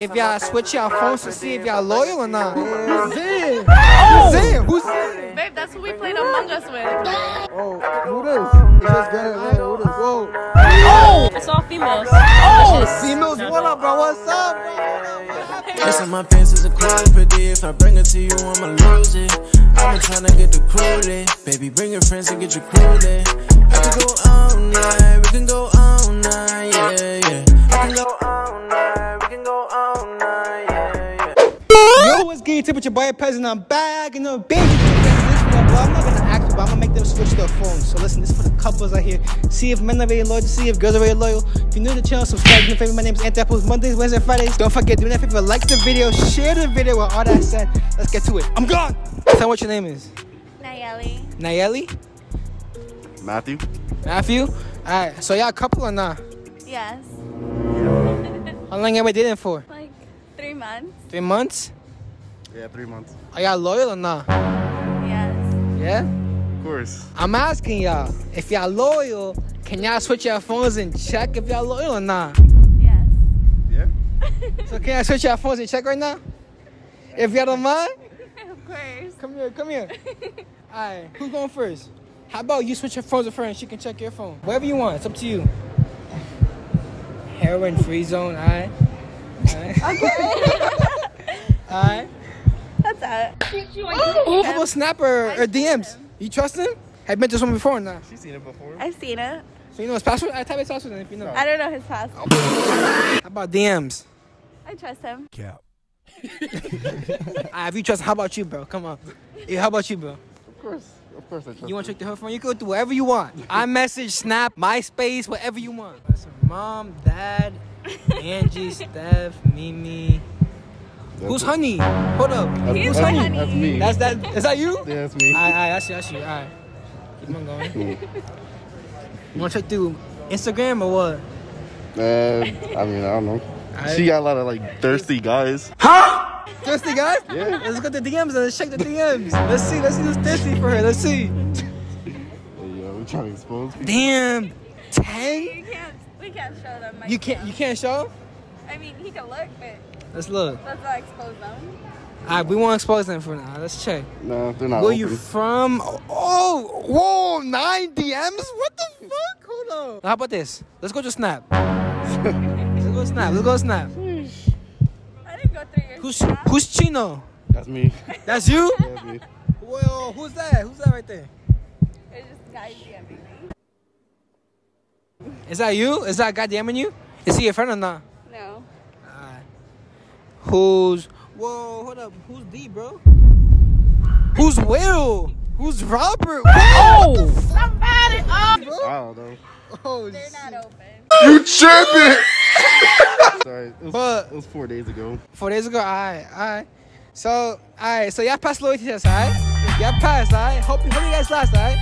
If y'all switch y'all phones to see if y'all loyal or not. Zen. Oh! Zen. Who's Zen? Babe, that's who we played Among Us with. Oh, who this? It's just good. Hey, who this? Whoa. Oh! It's all females. Oh, females, what up, bro? What's up, bro? What up? What happened? Listen, my pants is a quality. If I bring it to you, I'ma lose it. I've been tryna get the crew lit. Baby, bring your friends and get your crew lit. I can go all night. We can go all night. Yeah, yeah. I can go all night. Yo, what's good? Tip with your boy Perex. I'm back. You know, baby. Well, I'm not gonna ask you, but I'm gonna make them switch their phones. So listen, this is for the couples out here. See if men are really loyal, see if girls are really loyal. If you're new to the channel, subscribe. Do me a favor. My name is Anthony. Post Mondays, Wednesdays, Fridays. Don't forget, do me that favor, like the video, share the video. With all that said, let's get to it. I'm gone. Tell me what your name is. Nayeli. Nayeli, Matthew. Matthew. All right. So y'all a couple or not? Yes. How long have we dating for? Like three months. Three months. Yeah, three months. Are y'all loyal or not? Yes. Yeah. Of course. I'm asking y'all, if y'all loyal, can y'all switch your phones and check if y'all loyal or not? Yes. Yeah. So can I switch your phones and check right now? If y'all don't mind? of course. Come here, come here. Alright, who's going first? How about you switch your phones with her and she can check your phone? Whatever you want, it's up to you. Heroin free zone, alright? Alright. alright. That's it. Oh, how about Snapper or DMs? You trust him? Have you been to this one before or not? She's seen it before. I've seen it. So you know his password? I type his password in if you know. I don't know his password. How about DMs? I trust him. Ah, if you trust, how about you, bro? Come on. Yeah, how about you, bro? Of course. Of course I trust You want to check the her phone? You can go do whatever you want. iMessage, Snap, MySpace, whatever you want. That's her mom, dad, Angie, Steph, Mimi. That's Who's it. Honey? Hold up. That's, He's that's, Honey. That's me. That's that. Is that you? yeah, that's me. Alright, alright, that's you, that's you. Alright. Keep on going. You want to check through Instagram or what? Uh, I mean, I don't know. Alright. She got a lot of like thirsty guys. Huh? Thirsty guys? Yeah. Let's go to DMs and let's check the DMs. Let's see, let's see who's thirsty for her. Let's see. Hey, yo, we trying to expose people. Damn. Ten? We can't. We can't show them. My You can't, you can't show? I mean, he can look, but Let's look. let's not expose them. Alright, we won't expose them for now. Let's check. No, they're not Where open. you from? Oh, whoa, nine DMs? What the fuck? Hold on. How about this? Let's go to Snap. Let's go to Snap. Let's go to Snap. I didn't go through your Who's snap. who's Chino? That's me. That's you? That's me. Whoa, who's that? Who's that right there? It's just guys DMing me. Is that you? Is that guy DMing you? Is he your friend or not? No. Alright. Who's whoa, hold up. Who's D, bro? Who's Will? Who's Robert? Oh! Somebody. Oh. I don't know. Oh, They're shit. not open. You tripping? Sorry. It was, But- it was four days ago. Four days ago, alright, alright. So, alright, so y'all passed loyalty test, alright? Y'all passed, alright? Hope, hope you guys last, alright?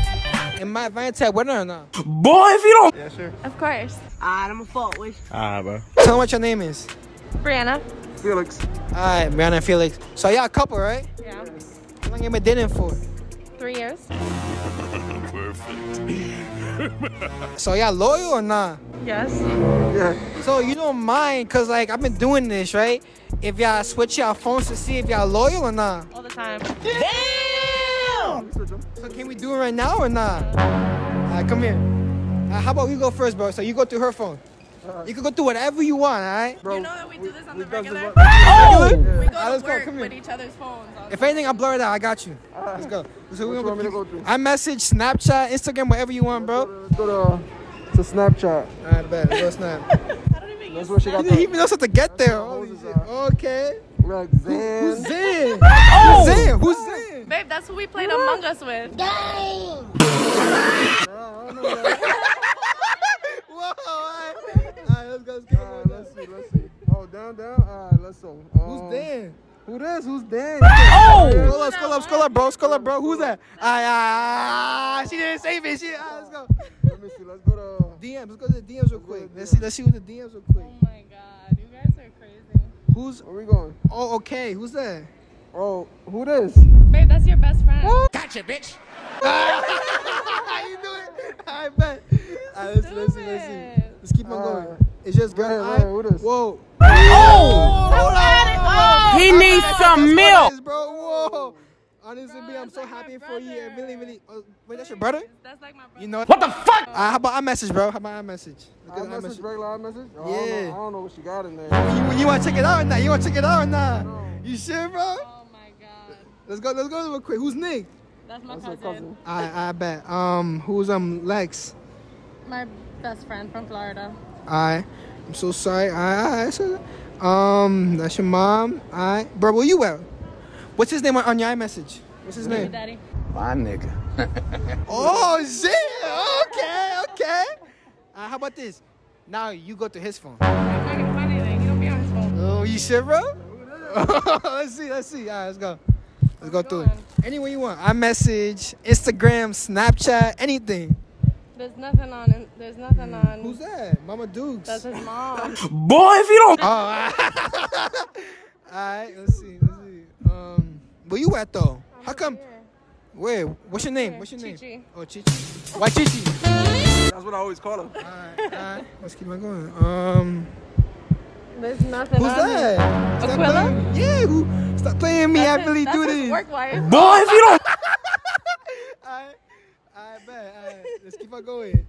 Am I invited to a winner or not? Boy, if you don't. Yeah, sure. Of course. Ah, I'm a fool. Ah, bro. Tell me what your name is. Brianna. Felix. Alright, Brianna and Felix. So y'all a couple, right? Yeah. How long you been dating for? Three years. So y'all loyal or not? Yes. Yeah. So you don't mind, cause like I've been doing this, right? If y'all switch y'all phones to see if y'all loyal or not. All the time. Damn! So can we do it right now or not? Alright, come here. Uh, how about you go first, bro? So you go through her phone. You can go through whatever you want, alright? You know that we do this on the regular? Oh! We go Alright, to let's go. Come with here. each other's phones. If anything, I'll blur it out. I got you. Let's go. So What you want me to go through? iMessage, Snapchat, Instagram, whatever you want, bro. Let's go to, to Snapchat. Alright, bet. Let's go Snap. I don't even That's use where she He got didn't even know how to get there. Holy shit. are. Okay. like Who's Zan. Zen? Who's Zen? Who's oh! Zen? Babe, that's who we played Among Us with. Whoa, Alright, let's. Who's Um, Dan? Who this? Who's Dan? Oh! Scroll up, scroll up, scroll up, bro. Scroll up, bro. Who's that? Ah, ah, ah, she didn't save it. She, ah, let's go. Let me see. Let's go to. DMs. Let's go to the DMs real quick. Let's see. Let's see what the DMs real quick. Oh my god, you guys are crazy. Who's? Where we going? Oh, okay. Who's that? Oh, who this? Babe, that's your best friend. What? Gotcha, bitch. How you doing? I bet. Alright, let's, let's see. Let's see. Let's keep on Uh, going. It's just girl. Go ahead, Alright. go ahead, who this? Whoa. He needs some milk. Yes, bro. Whoa. Honestly, B, I'm so like happy for you. I really, really. Uh, wait, that's your brother? That's like my brother. You know what the fuck? Uh, how about iMessage, bro? How about iMessage? Look at iMessage, regular iMessage? Oh, I, don't Yeah. know, I don't know what she got in there. You, you want to check it out or not? You want to check it out or not? You sure, bro? Oh my god. Let's go. Let's go real quick. Who's Nick? That's my That's cousin. cousin. I I bet. Um, who's um Lex? My best friend from Florida. I. I'm so sorry. I. I so, um, that's your mom. I. Bro, where you at? What's his name on, on your iMessage? What's his name? daddy. My nigga. Oh shit! Okay, okay. Uh, how about this? Now you go to his phone. I'm not gonna find anything. He don't be on his phone. Oh, you sure, bro? let's see. Let's see. All right, let's go. Let's go through it. Anywhere you want. iMessage, Instagram, Snapchat, anything. There's nothing on. it. There's nothing on. Who's that? Mama Dukes. That's his mom. Boy, if you don't. Oh, all right. Let's see. Let's see. Um, where you at though? How come? Here. Where? What's your name? Here, What's your name? Chichi. Oh, Chichi. Why Chichi? That's what I always call her. All right. All right. Let's keep on going. Um, There's nothing who's on. it. that? Stop Aquila? playing- Yeah. Who? Stop playing me. I That's his- really that's do this. Work wife. Boy, if you don't. Alright, alright, bet. Alright, let's keep on going.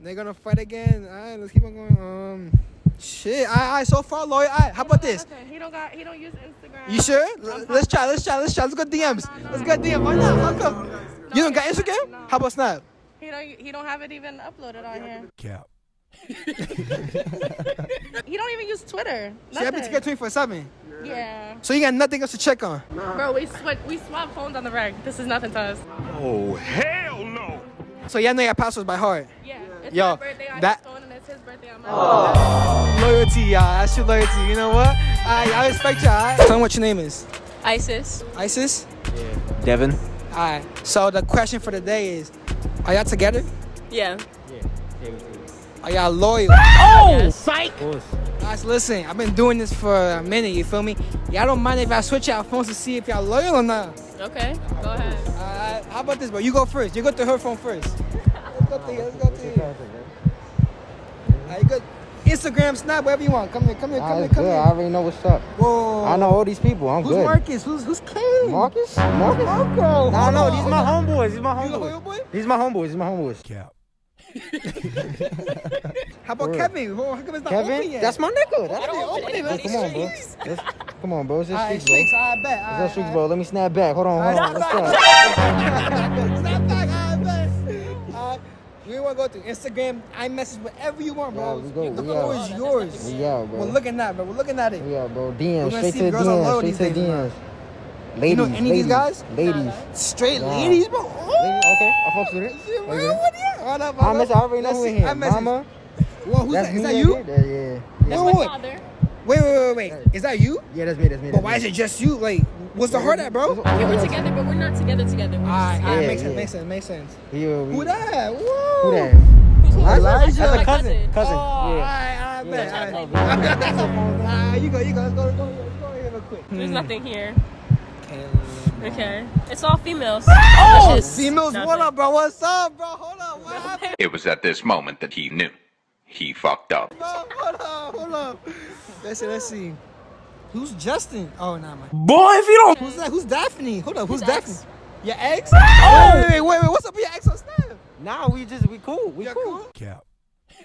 They're gonna fight again. Alright, let's keep on going. Um, shit. Alright, alright. So far, lawyer. Alright, how about this? Nothing. He don't got. He don't use Instagram. You sure? L- Let's try. Let's try. Let's try. Let's go DMs. Let's go DM. Why not? How come? You don't got Instagram? No. How about Snap? He don't. He don't have it even uploaded on here. Cap. He don't even use Twitter. So you have been Nothing. together 24 7. Yeah. So you got nothing else to check on. Bro, we switch. We swap phones on the reg. This is nothing to us. Oh, hell no. So y'all know your passwords by heart. Yeah. It's Yo, my birthday on that- his phone and it's his birthday on my oh. Loyalty, y'all. That's your loyalty. You know what? Alright, I respect y'all. alright? Tell me what your name is. phone. ISIS. Isis? Devin. Alright. So the question for the day is Are y'all together? Yeah. Yeah. Are y'all loyal? Oh, psych. Guys, listen, I've been doing this for a minute, you feel me? Y'all don't mind if I switch out phones to see if y'all loyal or not? Okay. Go ahead. Uh, how about this, bro? You go first. You go to her phone first. Let's go to you. Let's go to you. Alright, you go. Instagram, Snap, wherever you want. Come here, come here, come here, it's come good. I already know what's up. Whoa. I know all these people. I'm Who's good. Marcus? Who's who's Kane? Marcus? Marcus? Marco. No, no, these my homeboys. These my homeboys. loyal boy? These my homeboys. These my homeboys. Cap. How about For. Kevin? Who- How come it's not open Kevin? yet? That's my nigga. That's Open it, open Come on, bro. see. Let's- Come on, bro. It's just Alright, streaks, bro. streaks. I bet. It's Alright, just streaks, alright. bro. Let me snap back. Hold on, hold on. Let's go. Snap back, I bet. Uh, we want to go through Instagram, iMessage, whatever you want, bro. Yeah, we go, The we floor out. is yours. We out, bro. We're looking at, bro. We're looking at it. Yeah, bro. We're DMs. Straight see to the girls are loyal DMs. Straight to these days, DMs. You Ladies. know any of these ladies, guys? Ladies. Straight Nah. ladies, bro. Ladies, Okay, I fucks with it. Shit, bro, Okay. what you- Hold up, I hold miss. up. I already know Let's who in here. Mama. Whoa, who's That's that? Is that you? here. Yeah, yeah. That's Wait, my wait, father. wait, wait, wait, wait. Is that you? Yeah, that's me. That's me. But why me. is it just you? Like, what's the heart at, bro? Okay, we're together, but we're not together together. We're alright, Yeah, makes sense, makes sense, makes sense. Yeah, we- Who that? Whoa. Who that? Who's who? Elijah. That's That's a cousin. Cousin. Oh, Yeah. alright, I bet. Yeah. alright. Alright, you go, you go. Let's go, let's go, let's go here real quick. There's nothing here. Okay. Okay. It's all females. Oh, Bitches. females, what up, bro? What's up, bro? Hold up, what happened, It was at this moment that he knew. He fucked up. bro? Hold up, hold up. Let's see, let's see. Who's Justin? Oh, nah, my. Boy, if you don't. Who's that? Who's Daphne? Hold up, who's His Daphne? ex. Your ex? Oh, wait, wait, wait, wait. What's up with your ex on Snap? Nah, we just we cool. We You cool. cool? Cap.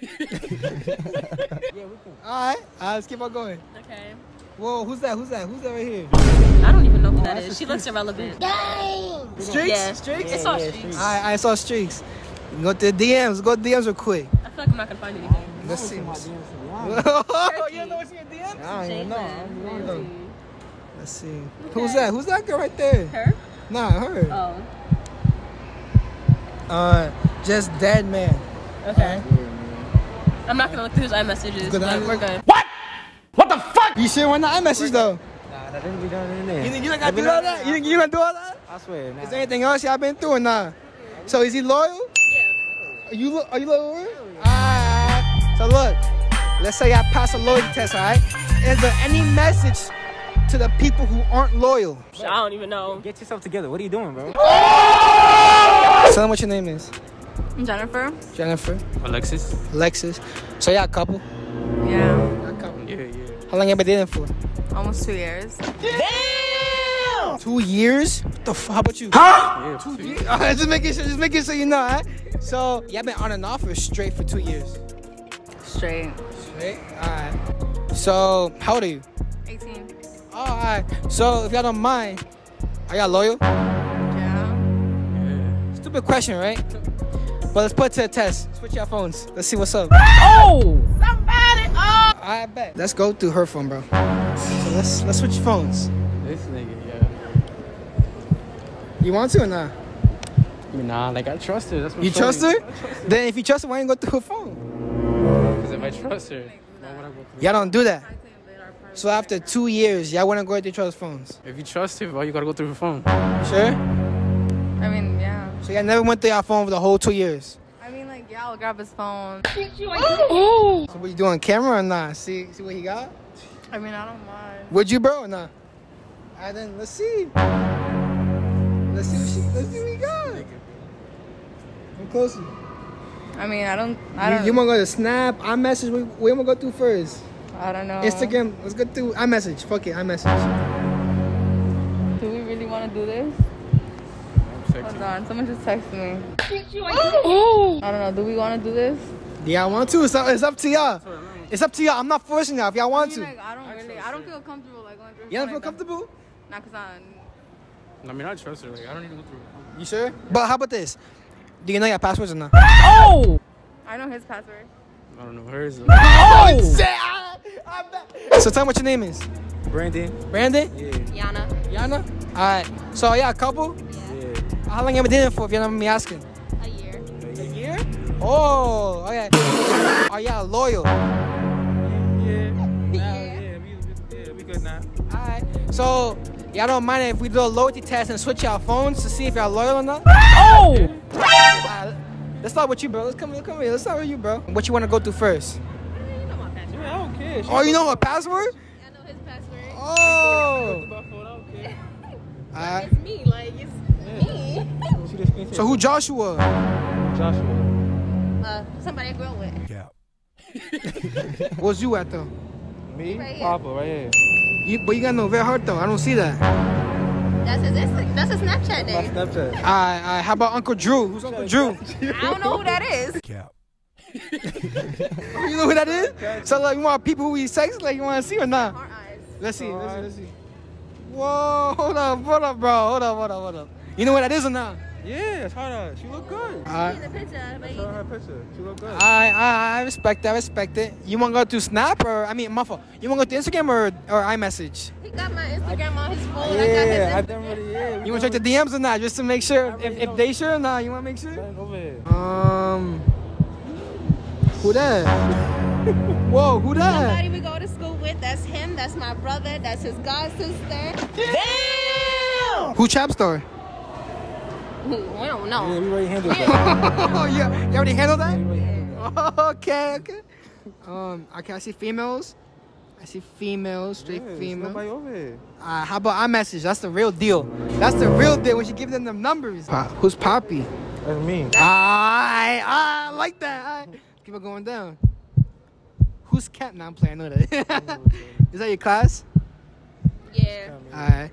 Yeah, we cool. All right, all right, let's keep on going. Okay. Whoa, who's that? Who's that? Who's that right here? I don't even know who that is. She looks irrelevant. Dang! Streaks? Yeah. Streaks? It's all Yeah, streaks. All right, I saw streaks. Go to the DMs. Go to DMs real quick. I feel like I'm not gonna find anything. Let's see. My Let's DMs, to be oh, you don't know what's in your DMs? I don't even know. I don't even know. Let's see. Who's that? Who's that girl right there? Her? Nah, her. Oh. Uh, just dead man. Okay. I'm not gonna look through his iMessages, We're Good but idea. we're good. You sure why not iMessage though? Nah, that didn't be done in there. You think you don't gotta do all that? You think you gonna do all that? I swear. Nah. Is there anything else y'all been through or not? So is he loyal? Yeah. Are you lo- are you loyal? Alright. So look, let's say I pass a loyalty test, alright? Is there any message to the people who aren't loyal? I don't even know. Get yourself together. What are you doing, bro? Tell them what your name is. Jennifer. Jennifer, Alexis. Alexis. So yeah, a couple. Yeah. How long have you been dating for? Almost two years. Two years? What the fuck? How about you? Yeah, two Two- Alright, just making sure, just making sure you know, huh? So, y'all been on and off or straight for two years? Straight. Straight? Alright. So, how old are you? 18. Oh, alright. So, if y'all don't mind, are y'all loyal? Yeah. Stupid question, right? But let's put it to the test. Switch your phones. Let's see what's up. Oh! Somebody. Oh. I bet. Let's go through her phone, bro. So let's let's switch phones. This nigga, yeah. You want to or not? Nah, like I trust her. That's what You I'm telling trust her? Trust her. Then if you trust her, why you go through her phone? Because if I trust her, why would I go through? Y'all don't do that. So after two years, y'all wanna go through each other's phones. If you trust her, why you gotta go through her phone? Sure? I mean, yeah. So y'all never went through your phone for the whole two years. I mean, like, yeah, I'll grab his phone. Ooh. So what you doing, camera or not? See see what he got? I mean, I don't mind. Would you, bro, or not? Alright then, let's see. Let's see what she, let's see what he got. Come closer. I mean, I don't. I You, don't. you wanna go to Snap, iMessage. We, we wanna go through first. I don't know. Instagram, let's go through iMessage. Fuck it, iMessage. Do we really want to do this? I'm Hold on. Someone just texted me. Oh. I don't know. Do we want to do this? Yeah, I want to? It's up, it's up to y'all. It's up to y'all. I'm not forcing y'all if y'all I want mean, to. like, I don't really. I don't feel comfortable like going through. Y'all don't feel like that. comfortable? Not cause I'm... I mean, I trust her. Like, I don't need to go through her. You sure? But how about this? Do you know your passwords or not? Oh! I know his password. I don't know. Hers. Oh, shit! I, I bet. So tell me what your name is. Brandon. Brandon? Yeah. Yana. Yana? Alright. So yeah, a couple? Yeah. How long have you been dating for if you don't mind me asking? A year. A year? Oh, okay. Are y'all loyal? Yeah. Nah, yeah. We, we, yeah, we good now. Alright. So y'all don't mind if we do a loyalty test and switch our phones to see if y'all loyal or not? Oh! Alright, let's start with you, bro. Let's come here, come here. Let's start with you, bro. What you want to go through first? Yeah, I don't care. She Oh, you know her password? I know his password. Oh. my phone. I don't care. Alright. It's me. Like it's me. See the screen So who Joshua? Joshua. Uh, somebody I grew up with. Where's you at though? Me? Right. Papa, right here. You, but you got no red heart though. I don't see that. That's his. Insta- that's his Snapchat My. Snapchat. Alright, alright. How about Uncle Drew? Who's Uncle Drew? I don't know who that is. you know who that is? So like, you want people who eat sex? Like, you want to see or not? Our eyes. Let's see. Let's see. Let's see. Whoa! Hold up, hold up, bro. Hold up, hold up, hold up. You know what that is or not? Yeah, it's hard. She look good. Alright. The picture, but Show her her picture. She look good. I, I I respect that. I respect it. You want to go to Snap or I mean, my fault. You want to go to Instagram or or iMessage? he got my Instagram on his phone. Yeah, I got I his. don't really. Yeah. You want to check the DMs or not, just to make sure if, if they sure or not. You want to make sure? Over here. Um, who that? Whoa, who that? Somebody we go to school with. That's him. That's my brother. That's his god sister. Damn. Who Trap Star? We don't know. Yeah, know. we already handled that. oh, yeah. You already handled that? Okay, okay. Um, okay, I see females. I see females, straight Yeah, there's female. Nobody over here. Uh, how about iMessage? That's the real deal. That's the real deal when you give them the numbers. Po- who's Poppy? That's me. I, I like that. Aight. Keep it going down. Who's Cat? Nah, I'm playing. I know that. Is that your class? Yeah. Alright.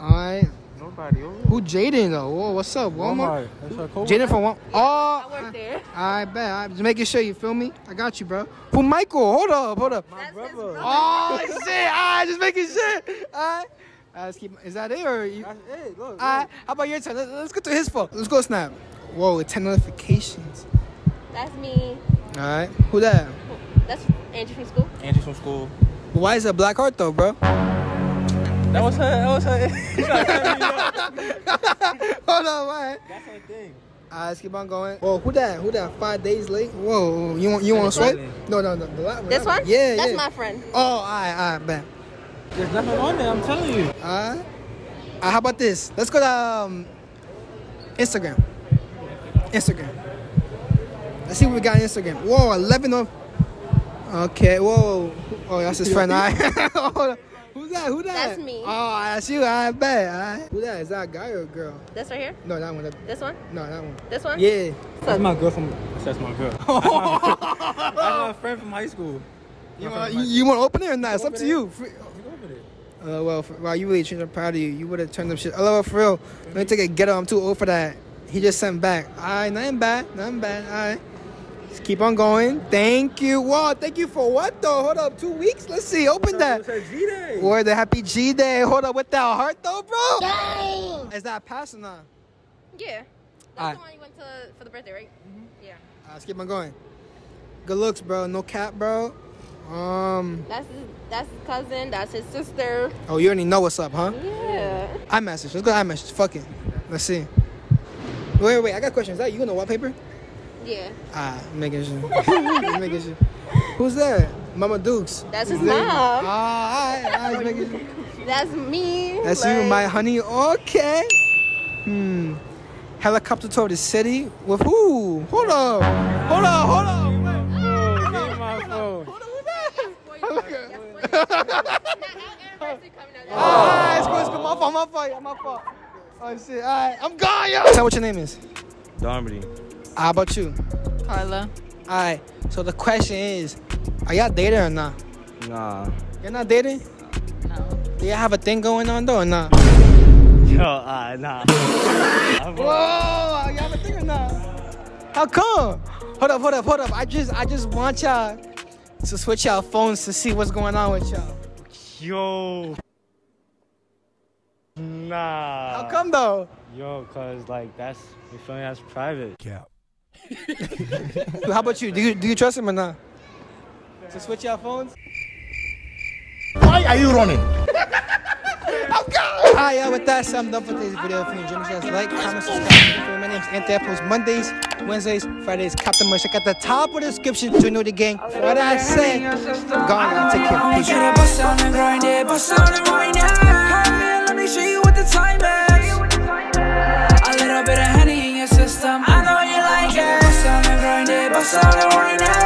Alright. Nobody over. Who Jaden though? Whoa, what's up? Walmart? Walmart. That's her. Jaden from Walmart. Oh, I Oh, work there. I bet. I'm just making sure you feel me. I got you, bro. Who Michael? Hold up, hold up. My brother. Oh shit! Alright, just making sure. Alright. Alright, uh, let's keep. Is that it or? You, That's it. Look. Alright, how about your turn? Let's, let's go to his phone. Let's go snap. Whoa, 10 notifications. That's me. Alright, who that? That's Andrew from school. look. Angie from school. Why is it a black heart though, bro? That was her. That was her. You gotta set me up. Hold on, why? That's her thing. Alright, let's keep on going. Whoa, who that? Who that? Five days late? Whoa, you want you want to swipe? No, no, no. The la- This la- one? Yeah, That's yeah. my friend. Oh, alright, alright, man. There's nothing on there. I'm telling you. Alright. Uh, how about this? Let's go to um, Instagram. Instagram. Let's see what we got on Instagram. Whoa, 11 of. Okay, whoa. Oh, that's his friend. All right. Hold. Who's that? that? Who that? That's me. Oh, that's you. I bet. Alright. Who that? Is that a guy or a girl? This right here? No, that one. That, This one? no, that one. This one? Yeah. That's my girl from. That's my girl. That's my, that's my friend from high school. You want you, you want to open it or not? It's up to it. you. Free- high. You go with it. Uh, well, for, wow, you really changed. I'm proud of you. You would have turned up shit. LOL, for real. Let me take a ghetto. I'm too old for that. He just sent back. All right, nothing bad. Nothing bad. All right. Just keep on going. Thank you. Wow, thank you for what though? Hold up, two weeks. Let's see. Open that. It said G-Day. Or the happy G Day. Hold up with that heart though, bro. Dang. Is that passing now? Yeah. That's Alright. the one you went to for the birthday, right? Mhm. Yeah. All right, let's keep on going. Good looks, bro. No cap, bro. Um. That's his, that's his cousin. That's his sister. Oh, you already know what's up, huh? Yeah. iMessage. Let's go to iMessage. Fuck it. Let's see. Wait, wait. I got a question. Is that you in the wallpaper? Yeah. Ah, making sure. Making sure. Who's that? Mama Dukes. That's his Is that- mom. Ah, alright, alright, making sure. That's me. That's you, my honey. Okay. Hmm. Helicopter tour the city with who? Hold up. Hold up. Hold up. Wait. Oh, give me my phone. Hold up. Who's that? coming out. Ah, it's cool. It's cool. My fault. My fault. My fault. Oh shit. Alright, I'm gone, yo. Tell what your name is. Darmody. How about you? Carla. Alright. So the question is, are y'all dating or not? Nah. You're not dating? No. Do y'all have a thing going on though or not? Yo, uh, nah. Whoa, you have a thing or not? How come? Hold up, hold up, hold up. I just I just want y'all to switch y'all phones to see what's going on with y'all. Yo. Nah. How come though? Yo, cause like that's you feel me? That's private. How about you? Do you do you trust him or not? To switch y'all phones? Why are you running? Oh Alright, y'all, with that, so I'm done for today's video. If you enjoyed, make sure like, comment, subscribe. My name's Anthony. I post Mondays, Wednesdays, Fridays, Captain Merch. Check out the top of the description to know the gang. What I said, gone. Y'all take care. Peace. Bust down and grind it, bust down and wind it. Come here, let me show you what the time is. A little bit of honey in your system, outside wanna know.